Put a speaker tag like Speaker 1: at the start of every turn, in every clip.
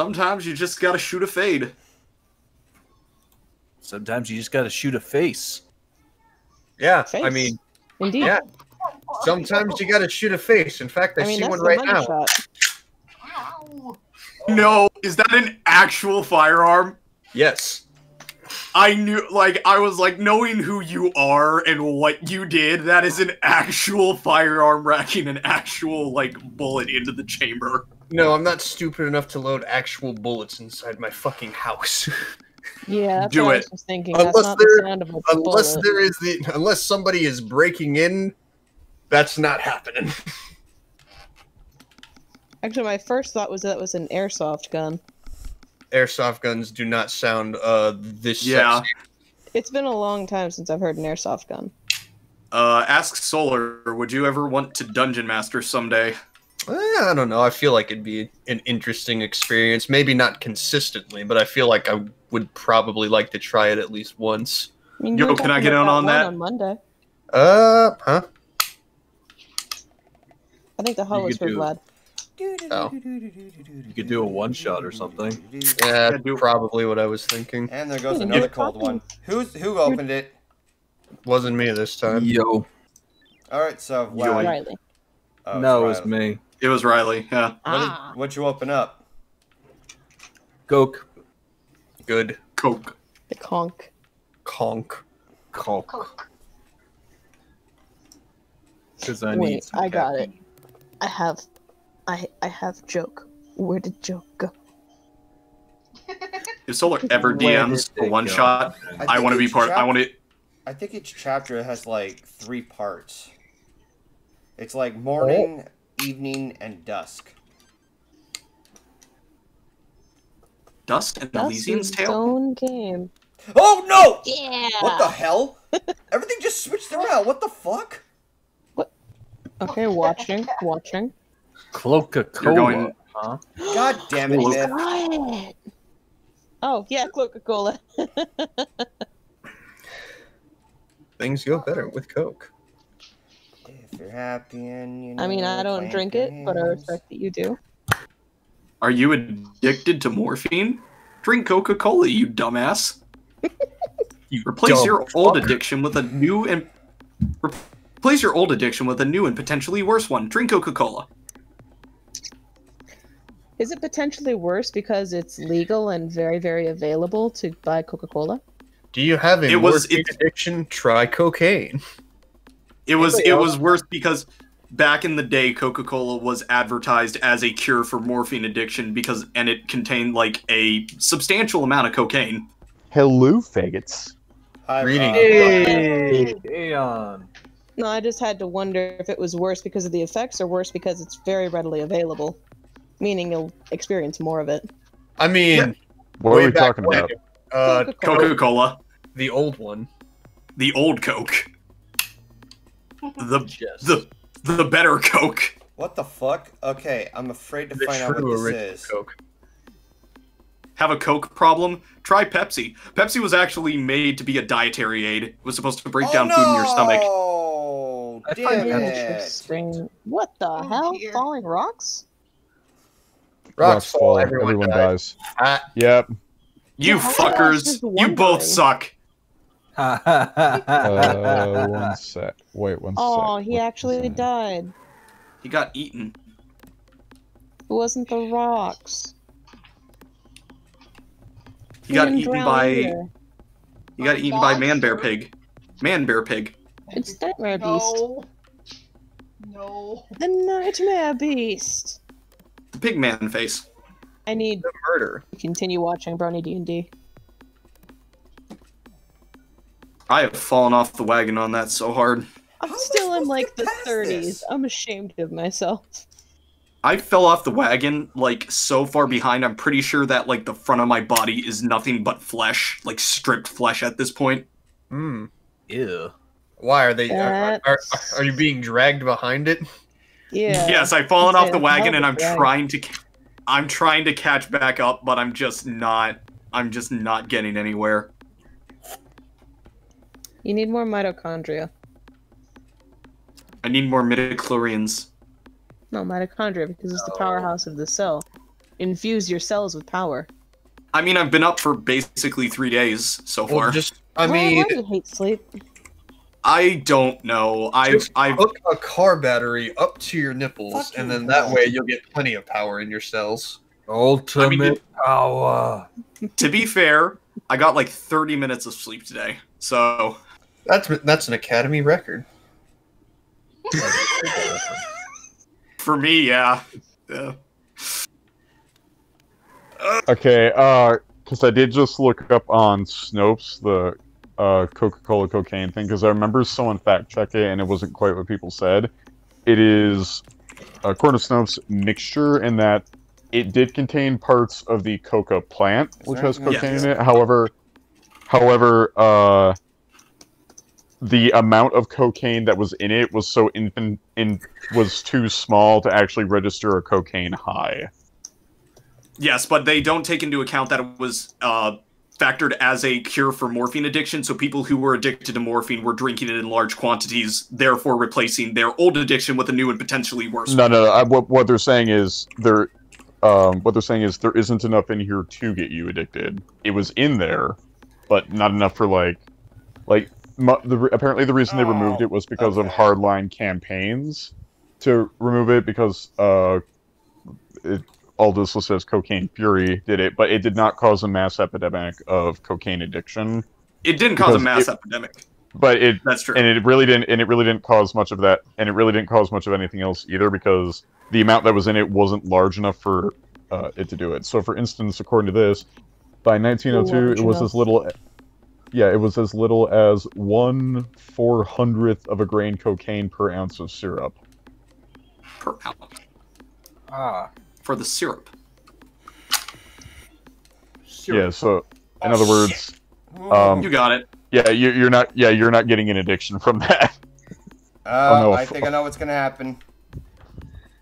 Speaker 1: Sometimes you just gotta shoot a fade.
Speaker 2: Sometimes you just gotta shoot a face.
Speaker 3: Yeah,
Speaker 4: Face.
Speaker 3: I mean,
Speaker 4: Indeed.
Speaker 3: yeah. Sometimes you gotta shoot a face. In fact, I,
Speaker 4: I mean,
Speaker 3: see one
Speaker 4: the
Speaker 3: right
Speaker 4: money
Speaker 3: now.
Speaker 4: shot.
Speaker 1: No, is that an actual firearm?
Speaker 3: Yes.
Speaker 1: I knew, like, I was like, knowing who you are and what you did, that is an actual firearm racking an actual, like, bullet into the chamber.
Speaker 3: No, I'm not stupid enough to load actual bullets inside my fucking house.
Speaker 4: Yeah, that's
Speaker 1: Do
Speaker 4: what I
Speaker 1: it.
Speaker 4: was just thinking. That's
Speaker 3: Unless
Speaker 4: not the sound of a
Speaker 3: unless
Speaker 4: bullet.
Speaker 3: there is the unless somebody is breaking in, that's not happening.
Speaker 4: Actually, my first thought was that was an airsoft gun.
Speaker 3: Airsoft guns do not sound uh this
Speaker 1: Yeah.
Speaker 3: sexy.
Speaker 4: It's been a long time since I've heard an airsoft gun.
Speaker 1: Uh, ask Solar, would you ever want to Dungeon Master someday?
Speaker 3: Eh, I don't know. I feel like it'd be an interesting experience. Maybe not consistently, but I feel like I would probably like to try it at least once.
Speaker 4: I mean,
Speaker 1: Yo, can I get in
Speaker 4: about
Speaker 1: on that?
Speaker 4: On Monday,
Speaker 3: Uh, huh?
Speaker 4: I think the hull
Speaker 2: You
Speaker 4: was
Speaker 2: could
Speaker 4: for
Speaker 2: do-
Speaker 4: Vlad.
Speaker 3: Oh.
Speaker 2: You could do a one shot or something.
Speaker 3: Yeah,
Speaker 1: Yeah, do-
Speaker 3: probably what I was thinking.
Speaker 5: And there goes another
Speaker 4: you're
Speaker 5: cold
Speaker 4: talking-
Speaker 5: one. Who's who opened it?
Speaker 3: Wasn't me this time.
Speaker 2: Yo.
Speaker 5: All right, so
Speaker 1: Yo,
Speaker 5: Vlad.
Speaker 4: Riley.
Speaker 5: Oh,
Speaker 2: no, it was
Speaker 5: Riley.
Speaker 2: me.
Speaker 1: It was Riley, yeah.
Speaker 5: What
Speaker 4: Ah.
Speaker 5: did what you open up?
Speaker 2: Coke.
Speaker 3: Good.
Speaker 1: Coke.
Speaker 4: The conk.
Speaker 3: Conk.
Speaker 2: Coke. Because I need
Speaker 4: Wait,
Speaker 2: some
Speaker 4: I got it. I have, I I have joke. Where did joke go?
Speaker 1: If Solar ever DMs a one
Speaker 2: go?
Speaker 1: shot, I
Speaker 5: think
Speaker 1: want to be
Speaker 5: each
Speaker 1: part. I want to.
Speaker 5: I think each chapter has like three parts. It's like morning, evening, and dusk.
Speaker 1: Dust and
Speaker 4: That's
Speaker 1: Elysian's
Speaker 4: his
Speaker 1: Tail.
Speaker 4: own game.
Speaker 5: Oh no!
Speaker 4: Yeah.
Speaker 5: What the hell? Everything just switched around. What the fuck? What?
Speaker 4: Okay, watching, watching.
Speaker 2: Coca
Speaker 1: You're
Speaker 2: Cola.
Speaker 1: going-
Speaker 2: Huh?
Speaker 5: God damn it,
Speaker 1: Cool.
Speaker 5: Myth.
Speaker 4: Quiet. Oh yeah, Coca Cola.
Speaker 3: Things go better with Coke.
Speaker 5: If you're happy and you
Speaker 4: I mean, I don't drink
Speaker 5: your
Speaker 4: it, but I respect that you do.
Speaker 1: Are you addicted to morphine? Drink Coca Cola, you dumbass.
Speaker 3: You
Speaker 1: Replace
Speaker 3: dumb
Speaker 1: your old
Speaker 3: fucker.
Speaker 1: addiction with a new and replace your old addiction with a new and potentially worse one. Drink Coca Cola.
Speaker 4: Is it potentially worse because it's legal and very, very available to buy Coca Cola?
Speaker 3: Do you have a
Speaker 1: It was- it-
Speaker 3: addiction? Try cocaine.
Speaker 1: It was it was worse because back in the day Coca Cola was advertised as a cure for morphine addiction because and it contained like a substantial amount of cocaine.
Speaker 6: Hello, faggots.
Speaker 5: Hi,
Speaker 3: Reading.
Speaker 2: Hey, Aeon.
Speaker 4: No, I just had to wonder if it was worse because of the effects or worse because it's very readily available, meaning you'll experience more of it.
Speaker 3: I mean,
Speaker 1: Yeah.
Speaker 6: What are
Speaker 3: way
Speaker 6: we talking about?
Speaker 3: Uh,
Speaker 4: Coca-Cola.
Speaker 1: Coca Cola,
Speaker 3: the old one.
Speaker 1: the old Coke, the
Speaker 2: Yes.
Speaker 1: the the better Coke.
Speaker 5: What the fuck? Okay, I'm afraid to
Speaker 3: The
Speaker 5: find out what this is.
Speaker 3: Coke.
Speaker 1: Have a Coke problem? Try Pepsi. Pepsi was actually made to be a dietary aid. It was supposed to break
Speaker 5: oh,
Speaker 1: down
Speaker 5: no!
Speaker 1: food in your stomach.
Speaker 2: I
Speaker 5: Damn it!
Speaker 4: Interesting. What the
Speaker 7: Oh,
Speaker 4: hell?
Speaker 7: dear.
Speaker 4: Falling rocks?
Speaker 3: Rocks fall, everyone,
Speaker 6: everyone
Speaker 3: dies.
Speaker 6: dies.
Speaker 3: Ah,
Speaker 6: Yep.
Speaker 1: You
Speaker 4: Yeah,
Speaker 1: fuckers, you
Speaker 4: wondering.
Speaker 1: both suck.
Speaker 6: Uh, one sec. Wait, one sec.
Speaker 4: Oh, he
Speaker 6: What
Speaker 4: actually died.
Speaker 1: He got eaten.
Speaker 4: It wasn't the rocks.
Speaker 1: He got eaten by
Speaker 4: either.
Speaker 1: he got eaten by Man Bear Pig. Man Bear Pig.
Speaker 4: It's Nightmare Beast.
Speaker 7: No. No.
Speaker 4: The Nightmare Beast.
Speaker 1: The pig man face.
Speaker 4: I need
Speaker 3: the murder.
Speaker 4: continue watching Brony D&D.
Speaker 1: I have fallen off the wagon on that so hard.
Speaker 4: I'm
Speaker 5: How
Speaker 4: still in like the 30s.
Speaker 5: this?
Speaker 4: I'm ashamed of myself.
Speaker 1: I fell off the wagon like so far behind. I'm pretty sure that like the front of my body is nothing but flesh, like stripped flesh at this point.
Speaker 3: Hmm.
Speaker 2: Ew.
Speaker 3: Why are they? Are, are,
Speaker 4: That's-
Speaker 3: are you being dragged behind it?
Speaker 4: Yeah.
Speaker 1: yes, I've fallen off the wagon and I'm
Speaker 4: of
Speaker 1: trying to I'm trying to catch back up, but I'm just not I'm just not getting anywhere.
Speaker 4: You need more mitochondria.
Speaker 1: I need more midichlorians.
Speaker 4: No, mitochondria because it's the powerhouse of the cell. infuse your cells with power.
Speaker 1: I mean, I've been up for basically three days so
Speaker 3: Well,
Speaker 1: far.
Speaker 3: just I
Speaker 4: Why-
Speaker 3: mean,
Speaker 4: why do you hate sleep?
Speaker 1: I don't know. I've
Speaker 3: just
Speaker 1: I've
Speaker 3: hook a car battery up to your nipples,
Speaker 5: Fucking
Speaker 3: and then that
Speaker 5: hell.
Speaker 3: way you'll get plenty of power in your cells.
Speaker 2: Ultimate power.
Speaker 1: to be fair, I got like 30 minutes of sleep today. So
Speaker 3: That's that's an academy record.
Speaker 1: for me, yeah. Yeah.
Speaker 6: Okay, uh, because I did just look up on Snopes the uh, Coca-Cola cocaine thing, because I remember someone fact-checked it, and it wasn't quite what people said. It is, according to Snopes, mixture in that it did contain parts of the coca plant, which has
Speaker 5: anything
Speaker 6: cocaine
Speaker 1: else?
Speaker 6: in it. However, however, uh, the amount of cocaine that was in it was so infant in was too small to actually register a cocaine high.
Speaker 1: Yes, but they don't take into account that it was uh, factored as a cure for morphine addiction. So people who were addicted to morphine were drinking it in large quantities, therefore replacing their old addiction with a new and potentially worse.
Speaker 6: No, no. no I, what what they're saying is there. Um, what they're saying is there isn't enough in here to get you addicted. It was in there, but not enough for like, like the apparently the reason they removed
Speaker 5: Oh,
Speaker 6: it was because of hardline campaigns to remove it because uh, it, all this listed as cocaine fury did it, but it did not cause a mass epidemic of cocaine addiction.
Speaker 1: It didn't cause a mass
Speaker 6: it-
Speaker 1: epidemic.
Speaker 6: But it
Speaker 1: That's true.
Speaker 6: and it really didn't and it really didn't cause much of that and it really didn't cause much of anything else either because the amount that was in it wasn't large enough for uh, it to do it so for instance according to this by 1902
Speaker 4: Large
Speaker 6: it was
Speaker 4: enough.
Speaker 6: as little yeah it was as little as one four hundredth of a grain cocaine per ounce of syrup
Speaker 1: per ounce
Speaker 2: Ah.
Speaker 1: for the syrup.
Speaker 6: yeah so in other words
Speaker 5: Ooh.
Speaker 6: um,
Speaker 1: You got it.
Speaker 6: yeah you, you're not yeah you're not getting an addiction from that
Speaker 5: Uh,
Speaker 6: oh, no.
Speaker 5: I think I know what's gonna happen.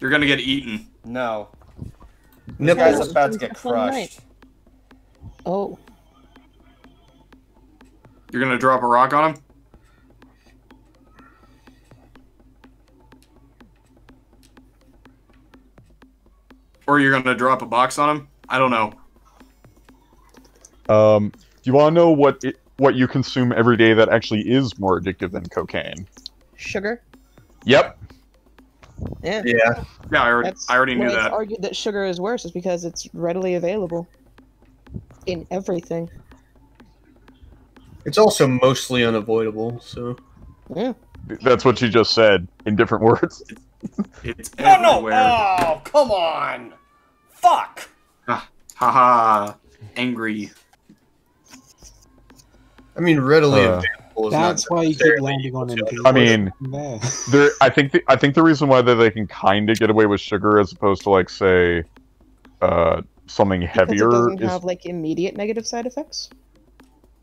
Speaker 1: You're gonna get eaten.
Speaker 5: No. This
Speaker 3: Nipples.
Speaker 5: guy's about to get
Speaker 4: It's a fun night.
Speaker 5: crushed.
Speaker 4: Oh,
Speaker 1: You're gonna drop a rock on him. Or you're gonna drop a box on him. I don't know.
Speaker 6: um, do you want to know what it, what you consume every day that actually is more addictive than cocaine
Speaker 4: sugar.
Speaker 6: yep
Speaker 4: Yeah,
Speaker 3: Yeah,
Speaker 1: Yeah, I already, I already knew
Speaker 4: why it's
Speaker 1: that.
Speaker 4: argued that sugar is worse is because it's readily available in everything.
Speaker 3: It's also mostly unavoidable. So
Speaker 4: Yeah.
Speaker 6: That's what you just said in different words.
Speaker 1: It's
Speaker 5: No, no!
Speaker 1: everywhere.
Speaker 5: Oh, come on! Fuck!
Speaker 1: Haha. Angry.
Speaker 3: I mean, readily
Speaker 6: Uh,
Speaker 3: available is
Speaker 8: That's why you keep landing on
Speaker 3: equal.
Speaker 6: I mean, there. I think the, I think the reason why that they can kind of get away with sugar as opposed to like say, uh, something
Speaker 4: Because
Speaker 6: heavier
Speaker 4: it doesn't
Speaker 6: is
Speaker 4: have like immediate negative side effects.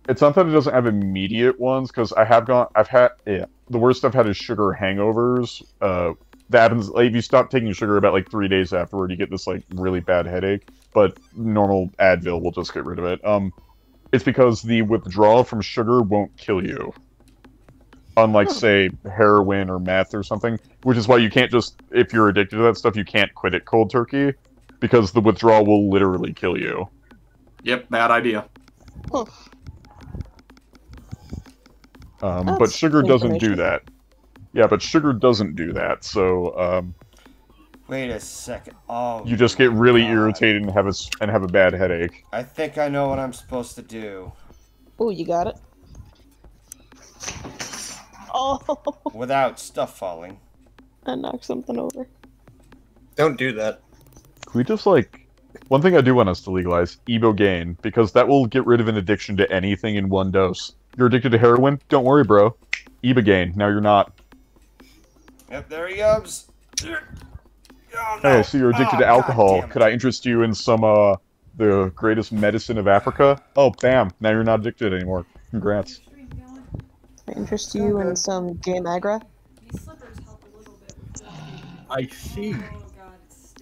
Speaker 6: It's not that it doesn't have immediate ones because I have gone. I've had yeah. The worst I've had is sugar hangovers. Uh, that happens like, if you stop taking sugar about like three days afterward, you get this like really bad headache. But normal Advil will just get rid of it. Um, it's because the withdrawal from sugar won't kill you. Unlike say heroin or meth or something, which is why you can't just if you're addicted to that stuff, you can't quit it cold turkey because the withdrawal will literally kill you.
Speaker 1: Yep, bad idea.
Speaker 6: Um, but sugar doesn't do that. Yeah, but sugar doesn't do that. So um,
Speaker 5: Wait a second. Oh.
Speaker 6: you just get really
Speaker 5: God.
Speaker 6: irritated and have a s- and have a bad headache.
Speaker 5: I think I know what I'm supposed to do.
Speaker 4: Oh, you got it. Oh,
Speaker 5: Without stuff falling.
Speaker 4: I knocked something over.
Speaker 3: Don't do that.
Speaker 6: Can we just like one thing I do want us to legalize ibogaine because that will get rid of an addiction to anything in one dose. You're addicted to heroin? Don't worry, bro. Ibogaine. Now you're not.
Speaker 5: Yep, there he goes. Oh, no.
Speaker 6: Oh, so you're addicted
Speaker 5: Oh,
Speaker 6: to alcohol. Could I interest you in some uh the greatest medicine of Africa? Oh, bam! Now you're not addicted anymore. Congrats.
Speaker 4: I interest you in some game agra.
Speaker 2: I see.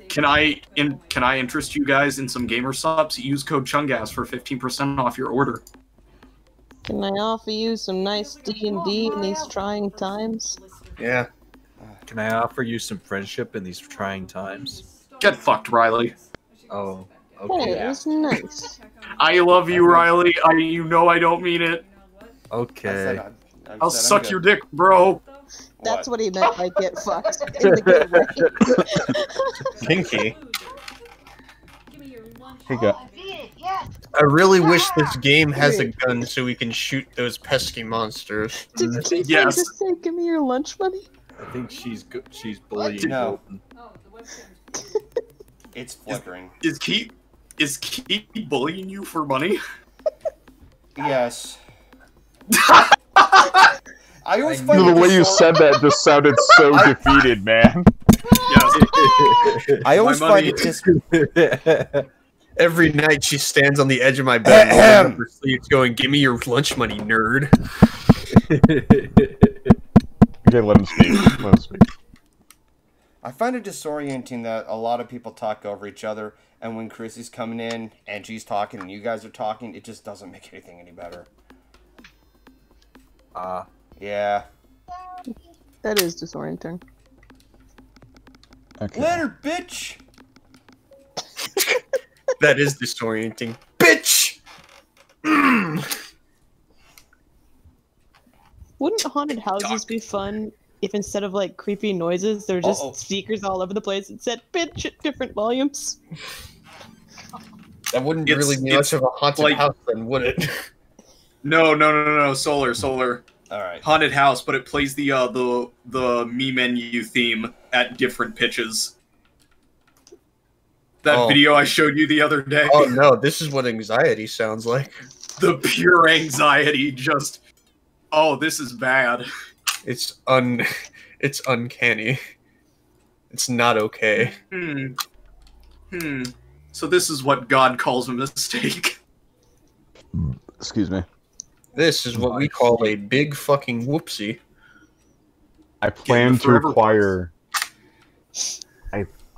Speaker 1: Can I in can I interest you guys in some gamer subs? Use code Chungas for 15% off your order.
Speaker 4: Can I offer you some nice D and D in these trying times?
Speaker 3: Yeah.
Speaker 2: Can I offer you some friendship in these trying times?
Speaker 1: Get fucked, Riley.
Speaker 2: Oh,
Speaker 4: Hey,
Speaker 2: okay.
Speaker 4: it was nice.
Speaker 1: I love you, Riley. I, you know I don't mean it.
Speaker 2: Okay.
Speaker 5: said I- I
Speaker 1: I'll suck
Speaker 5: good.
Speaker 1: your dick, bro.
Speaker 4: That's what he meant by get fucked in the good way.
Speaker 3: Kinky.
Speaker 6: Hey, guy.
Speaker 3: I really ah, wish this game has a gun so we can shoot those pesky monsters.
Speaker 4: Did Keith
Speaker 1: Yes.
Speaker 4: just say, "Give me your lunch money"?
Speaker 2: I think she's good. She's bullying.
Speaker 5: No.
Speaker 2: Colton.
Speaker 5: It's flickering.
Speaker 1: Is Keith is Keith bullying you for money?
Speaker 5: Yes. I always
Speaker 2: I
Speaker 5: find
Speaker 6: The way you said that just sounded so defeated, man.
Speaker 1: Yes.
Speaker 5: I always
Speaker 1: My
Speaker 5: find
Speaker 1: money-
Speaker 5: it dis-
Speaker 3: Every night she stands on the edge of my bed, rolling up her sleeves, going, "Give me your lunch money, nerd."
Speaker 6: Okay, let him speak. Let him speak.
Speaker 5: I find it disorienting that a lot of people talk over each other, and when Chrissy's coming in and she's talking and you guys are talking, it just doesn't make anything any better.
Speaker 2: Ah,
Speaker 5: Yeah.
Speaker 4: That is disorienting.
Speaker 6: Okay.
Speaker 5: Later, bitch!
Speaker 3: That is disorienting, bitch. Mm.
Speaker 4: Wouldn't haunted houses be fun if instead of like creepy noises, there were just
Speaker 5: Uh-oh.
Speaker 4: speakers all over the place that said "bitch" at different volumes?
Speaker 3: That wouldn't
Speaker 1: It's-
Speaker 3: really be much of a haunted
Speaker 1: like-
Speaker 3: house, then, would it?
Speaker 1: No, no, no, no, no. Solar, solar.
Speaker 5: Alright.
Speaker 1: Haunted house, but it plays the uh the the me menu theme at different pitches. That
Speaker 3: Oh.
Speaker 1: video I showed you the other day.
Speaker 3: oh no, this is what anxiety sounds like.
Speaker 1: The pure anxiety just Oh, this is bad.
Speaker 3: It's un, it's uncanny. It's not okay.
Speaker 1: Hmm. Hmm. So this is what God calls a mistake.
Speaker 6: Excuse me.
Speaker 3: This is what we call a big fucking whoopsie.
Speaker 6: I plan to acquire.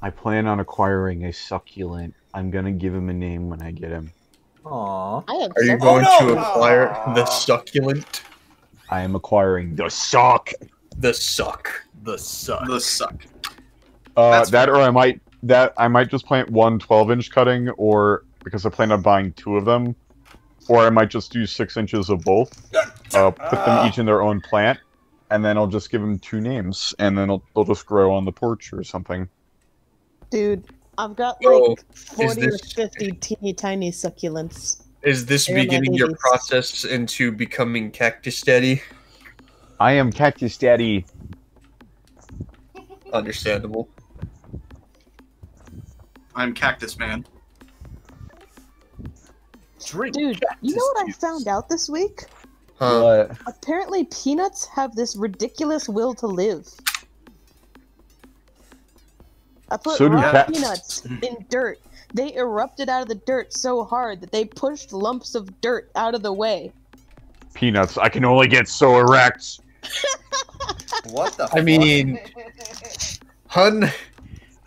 Speaker 6: I I plan on acquiring a succulent. I'm gonna give him a name when I get him.
Speaker 2: aw.
Speaker 4: I have
Speaker 3: Are you
Speaker 4: several.
Speaker 3: going
Speaker 5: no!
Speaker 3: to acquire the succulent?
Speaker 6: I am acquiring the suck.
Speaker 3: The suck.
Speaker 2: The suck.
Speaker 1: The suck.
Speaker 6: Uh, that
Speaker 1: fair.
Speaker 6: or I might that I might just plant one 12 inch cutting, or because I plan on buying two of them, or I might just do six inches of both. Uh, put them each in their own plant, and then I'll just give them two names, and then it'll, they'll just grow on the porch or something.
Speaker 4: Dude, I've got
Speaker 3: So,
Speaker 4: like 40
Speaker 3: this-
Speaker 4: or 50 teeny tiny succulents.
Speaker 3: Is this
Speaker 4: They're
Speaker 3: beginning your process into becoming cactus daddy?
Speaker 6: I am Cactus Daddy.
Speaker 3: Understandable.
Speaker 1: I'm Cactus Man.
Speaker 2: Drink.
Speaker 4: Dude, you know what I found out this week?
Speaker 3: Huh.
Speaker 6: What?
Speaker 4: Apparently, peanuts have this ridiculous will to live. I put
Speaker 6: So do
Speaker 4: raw peanuts in dirt. They erupted out of the dirt so hard that they pushed lumps of dirt out of the way.
Speaker 6: Peanuts. I can only get so erect.
Speaker 5: What the
Speaker 3: I mean, hun,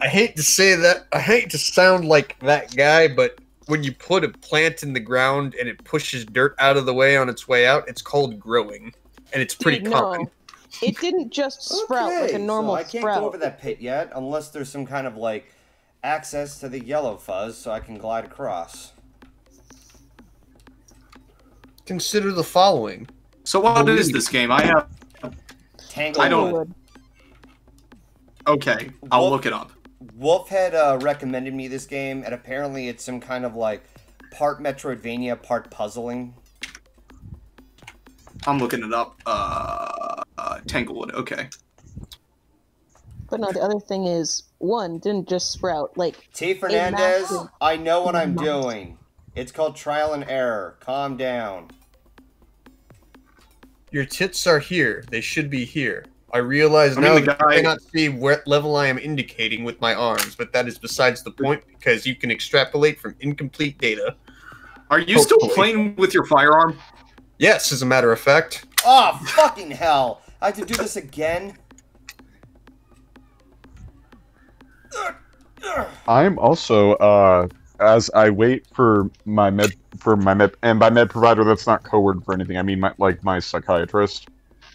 Speaker 3: I hate to say that. I hate to sound like that guy, but when you put a plant in the ground and it pushes dirt out of the way on its way out, it's called growing, and it's pretty
Speaker 4: Dude,
Speaker 3: common.
Speaker 4: no. It didn't just sprout like a
Speaker 5: Okay,
Speaker 4: normal
Speaker 5: so I can't
Speaker 4: sprout.
Speaker 5: go over that pit yet unless there's some kind of like access to the yellow fuzz so I can glide across.
Speaker 3: Consider the following:
Speaker 1: So what
Speaker 3: Believe.
Speaker 1: is this game? I have
Speaker 5: Tangle.
Speaker 1: I don't-
Speaker 4: Wood.
Speaker 1: okay. I'll
Speaker 5: Well-
Speaker 1: look it up.
Speaker 5: Wolf had uh, recommended me this game, and apparently it's some kind of like part Metroidvania, part puzzling.
Speaker 1: I'm looking it up. Uh Tanglewood. Okay.
Speaker 4: But no, the other thing is, one didn't just sprout. Like,
Speaker 5: T. Fernandez,
Speaker 4: massive-
Speaker 5: I know what I'm doing. It's called trial and error. Calm down.
Speaker 3: your tits are here; they should be here. I realize
Speaker 1: I mean,
Speaker 3: now
Speaker 1: the
Speaker 3: that
Speaker 1: guy-
Speaker 3: I cannot see what level I am indicating with my arms, but that is besides the point because you can extrapolate from incomplete data.
Speaker 1: Are you still playing with your firearm?
Speaker 3: Yes, as a matter of fact.
Speaker 5: Oh, fucking hell! I have to do this again?
Speaker 6: I'm also uh as I wait for my med for my med and by med provider that's not code word for anything. I mean my like my psychiatrist.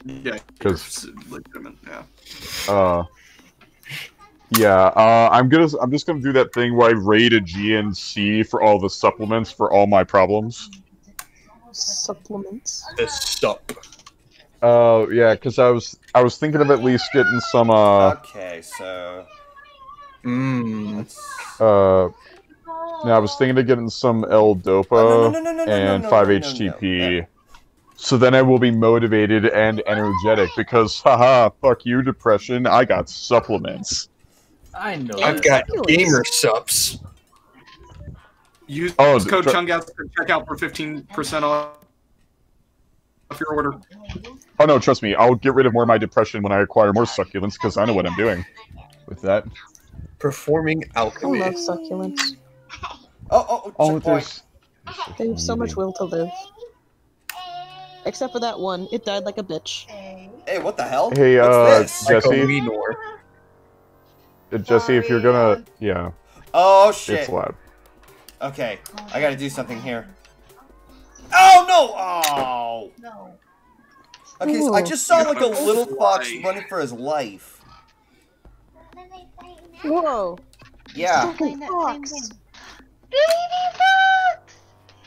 Speaker 1: Yeah.
Speaker 6: 'Cause-
Speaker 1: it's legitimate. Yeah.
Speaker 6: Uh Yeah, uh, I'm gonna. I'm just gonna do that thing where I rate a GNC for all the supplements for all my problems.
Speaker 4: Supplements.
Speaker 3: The sup.
Speaker 6: Uh, yeah, because I was I was thinking of at least getting some uh
Speaker 5: okay, so
Speaker 3: Mmm.
Speaker 6: uh. Yeah, I was thinking of getting some L Dopa
Speaker 5: Oh,
Speaker 6: and
Speaker 5: no, no, no,
Speaker 6: 5-HTP. So then I will be motivated and energetic because, haha, fuck you, depression. I got supplements.
Speaker 2: I know.
Speaker 3: I've got gamer subs.
Speaker 1: Use
Speaker 6: Oh,
Speaker 1: code
Speaker 6: try-
Speaker 1: Chungas to check out for 15% off your order.
Speaker 6: Oh no, trust me, I'll get rid of more of my depression when I acquire more succulents because I know what I'm doing with that.
Speaker 3: Performing
Speaker 4: I
Speaker 3: alchemy.
Speaker 4: love succulents.
Speaker 5: Oh, oh,
Speaker 6: Oh,
Speaker 5: checkpoint.
Speaker 6: there's
Speaker 4: They have so much will to live. Except for that one, it died like a bitch.
Speaker 5: Hey, what the hell?
Speaker 6: Hey,
Speaker 5: What's
Speaker 6: uh,
Speaker 5: this?
Speaker 3: Like a
Speaker 6: Jesse? Uh, Jesse. If you're gonna, yeah,
Speaker 5: Oh shit.
Speaker 6: it's loud.
Speaker 5: Okay, I gotta do something here. Oh no! Oh.
Speaker 7: No.
Speaker 5: Okay, so I just saw like a little fox running for his life.
Speaker 4: Whoa!
Speaker 5: Yeah,
Speaker 4: Fucking fox!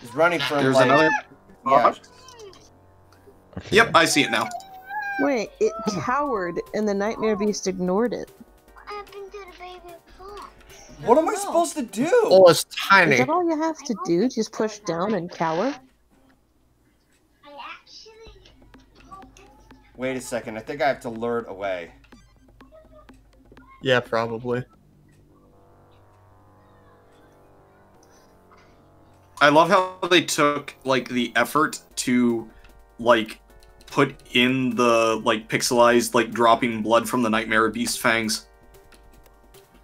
Speaker 5: he's running from
Speaker 1: There's
Speaker 5: like.
Speaker 1: another.
Speaker 5: Yeah.
Speaker 6: Okay.
Speaker 1: Yep, I see it now.
Speaker 4: Wait, it cowered and the Nightmare Beast ignored it.
Speaker 5: What am I supposed to do?
Speaker 3: Oh, it's tiny.
Speaker 4: Is
Speaker 3: tiny.
Speaker 4: that all you have to do? Just push down and cower?
Speaker 5: Wait a second. I think I have to lure it away.
Speaker 3: Yeah, probably.
Speaker 1: I love how they took like the effort to like put in the like pixelized like dropping blood from the Nightmare Beast fangs.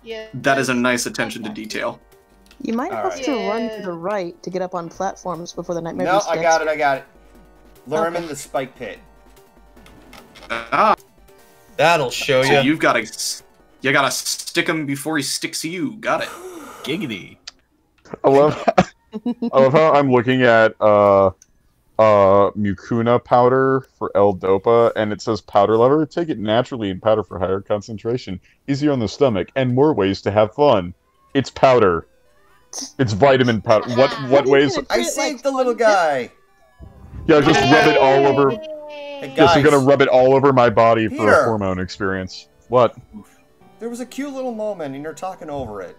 Speaker 7: Yeah.
Speaker 1: That is a nice attention to detail.
Speaker 4: You might have
Speaker 5: Alright.
Speaker 4: to run to the right to get up on platforms before the Nightmare
Speaker 5: No,
Speaker 4: Beast
Speaker 5: I got it. I got it. Lure him in the spike pit.
Speaker 1: Ah,
Speaker 3: That'll show
Speaker 1: so
Speaker 3: you.
Speaker 1: you've got to you got to stick him before he sticks you. Got it.
Speaker 2: Giggity.
Speaker 6: I love. I love how I'm looking at uh, uh, Mucuna powder for L Dopa, and it says powder lover. Take it naturally in powder for higher concentration, easier on the stomach, and more ways to have fun. It's powder. It's vitamin powder. What what ways?
Speaker 5: I saved the little guy.
Speaker 6: Yeah, just rub it all over.
Speaker 5: Hey
Speaker 6: Yes, I'm gonna rub it all over my body for a hormone experience. What?
Speaker 5: there was a cute little moment, and you're talking over it.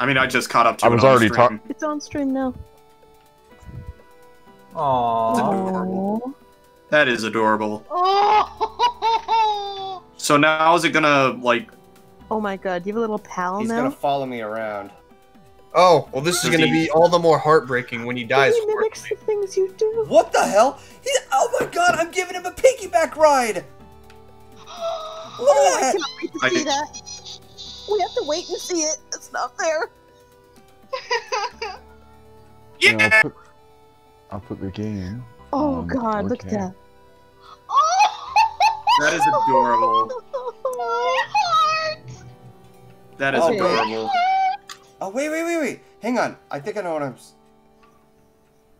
Speaker 1: I mean, I just caught up to
Speaker 6: I
Speaker 1: it
Speaker 6: was
Speaker 1: on
Speaker 6: already
Speaker 1: stream.
Speaker 6: talk-
Speaker 4: It's on stream now.
Speaker 2: Aww.
Speaker 1: That is adorable.
Speaker 7: Oh.
Speaker 1: So now is it gonna like?
Speaker 4: Oh my god, do you have a little pal
Speaker 5: He's
Speaker 4: now?
Speaker 5: gonna follow me around.
Speaker 3: Oh, well, this is
Speaker 1: Does
Speaker 3: going to
Speaker 1: he-
Speaker 3: be all the more heartbreaking when he dies
Speaker 4: he
Speaker 3: for
Speaker 4: mimics
Speaker 3: it.
Speaker 4: the things you do.
Speaker 5: What the hell? He, oh my god, I'm giving him a piggyback ride! Look
Speaker 4: Oh,
Speaker 5: at
Speaker 4: I
Speaker 5: that!
Speaker 4: cannot wait to
Speaker 1: I
Speaker 4: see
Speaker 1: did-
Speaker 4: that. We have to wait and see it. It's not fair.
Speaker 6: You know, I'll, put, I'll put the game.
Speaker 4: Oh
Speaker 6: Um,
Speaker 4: god, look at
Speaker 6: okay.
Speaker 4: that.
Speaker 1: That is adorable. That is
Speaker 5: Oh,
Speaker 1: adorable.
Speaker 5: Oh, wait, wait, wait, wait. Hang on. I think I know what I'm.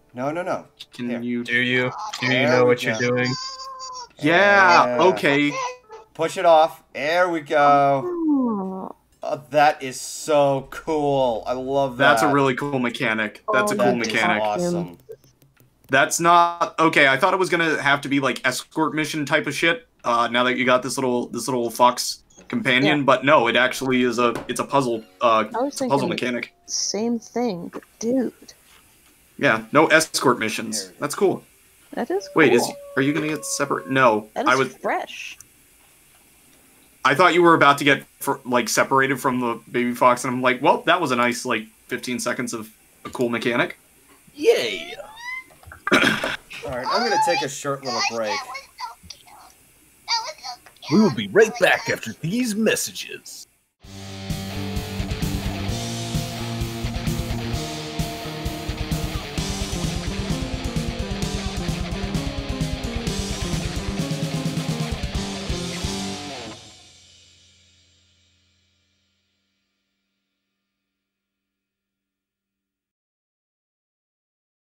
Speaker 5: S- No, no, no.
Speaker 1: Can
Speaker 5: Here.
Speaker 1: you?
Speaker 3: Do you? Do you
Speaker 5: There
Speaker 3: know
Speaker 5: we
Speaker 3: what you're doing?
Speaker 1: Yeah.
Speaker 5: Yeah.
Speaker 1: Okay.
Speaker 5: Push it off. There we go.
Speaker 4: Oh,
Speaker 5: that is so cool. I love that.
Speaker 1: That's a really cool mechanic. That's a
Speaker 4: Oh,
Speaker 1: cool
Speaker 5: That is
Speaker 1: mechanic.
Speaker 5: awesome.
Speaker 1: That's not okay. I thought it was gonna have to be like escort mission type of shit. Uh, now that you got this little this little fox companion,
Speaker 4: Yeah.
Speaker 1: but no, it actually is a it's a puzzle uh
Speaker 4: I was
Speaker 1: puzzle mechanic.
Speaker 4: same thing, but dude,
Speaker 1: Yeah, no escort missions. That's cool.
Speaker 4: that is cool.
Speaker 1: Wait, is are you gonna get separate? No,
Speaker 4: that is
Speaker 1: I was.
Speaker 4: fresh.
Speaker 1: I thought you were about to get for, like separated from the baby fox, and I'm like, well, that was a nice like 15 seconds of a cool mechanic.
Speaker 2: Yay!
Speaker 5: Alright, I'm gonna take a short little break.
Speaker 2: We will be right back after these messages.